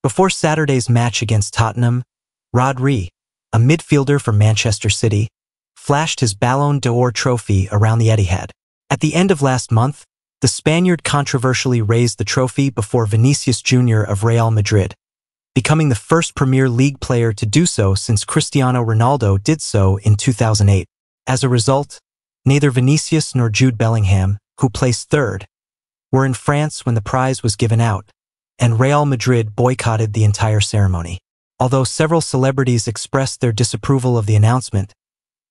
Before Saturday's match against Tottenham, Rodri, a midfielder for Manchester City, flashed his Ballon d'Or trophy around the Etihad. At the end of last month, the Spaniard controversially raised the trophy before Vinicius Jr. of Real Madrid, becoming the first Premier League player to do so since Cristiano Ronaldo did so in 2008. As a result, neither Vinicius nor Jude Bellingham, who placed third, were in France when the prize was given out, and Real Madrid boycotted the entire ceremony. Although several celebrities expressed their disapproval of the announcement,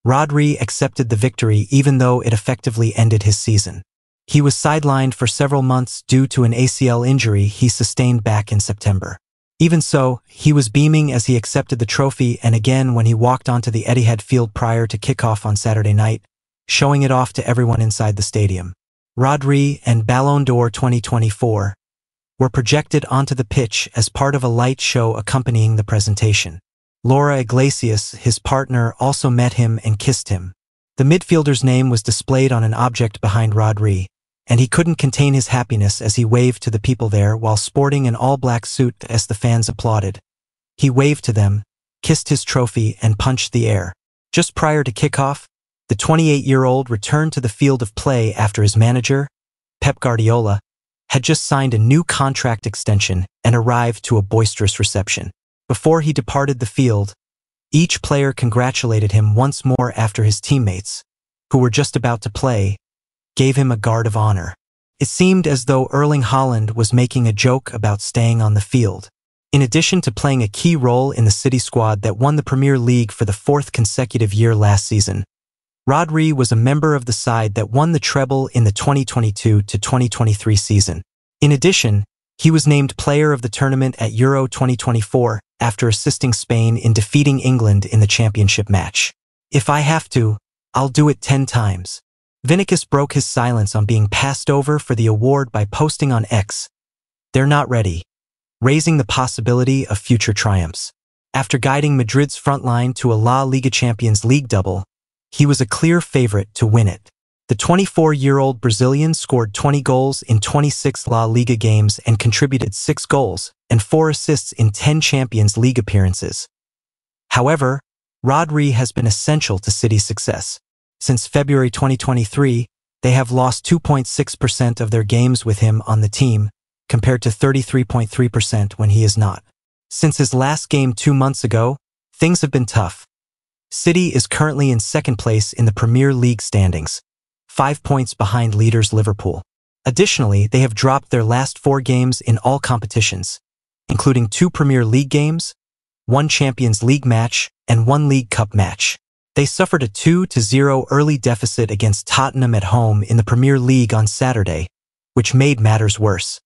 Rodri accepted the victory even though it effectively ended his season. He was sidelined for several months due to an ACL injury he sustained back in September. Even so, he was beaming as he accepted the trophy and again when he walked onto the Etihad field prior to kickoff on Saturday night, showing it off to everyone inside the stadium. Rodri and Ballon d'Or 2024 were projected onto the pitch as part of a light show accompanying the presentation. Laura Iglesias, his partner, also met him and kissed him. The midfielder's name was displayed on an object behind Rodri, and he couldn't contain his happiness as he waved to the people there while sporting an all-black suit as the fans applauded. He waved to them, kissed his trophy, and punched the air. Just prior to kickoff, the 28-year-old returned to the field of play after his manager, Pep Guardiola, had just signed a new contract extension and arrived to a boisterous reception. Before he departed the field, each player congratulated him once more after his teammates, who were just about to play, gave him a guard of honor. It seemed as though Erling Haaland was making a joke about staying on the field. In addition to playing a key role in the City squad that won the Premier League for the fourth consecutive year last season, Rodri was a member of the side that won the treble in the 2022 to 2023 season. In addition, he was named player of the tournament at Euro 2024 after assisting Spain in defeating England in the championship match. If I have to, I'll do it 10 times. Vinicius broke his silence on being passed over for the award by posting on X, They're not ready, raising the possibility of future triumphs. After guiding Madrid's front line to a La Liga Champions League double, he was a clear favorite to win it. The 24-year-old Brazilian scored 20 goals in 26 La Liga games and contributed 6 goals and 4 assists in 10 Champions League appearances. However, Rodri has been essential to City's success. Since February 2023, they have lost 2.6% of their games with him on the team, compared to 33.3% when he is not. Since his last game two months ago, things have been tough. City is currently in second place in the Premier League standings, five points behind leaders Liverpool. Additionally, they have dropped their last four games in all competitions, including two Premier League games, one Champions League match, and one League Cup match. They suffered a 2-0 early deficit against Tottenham at home in the Premier League on Saturday, which made matters worse.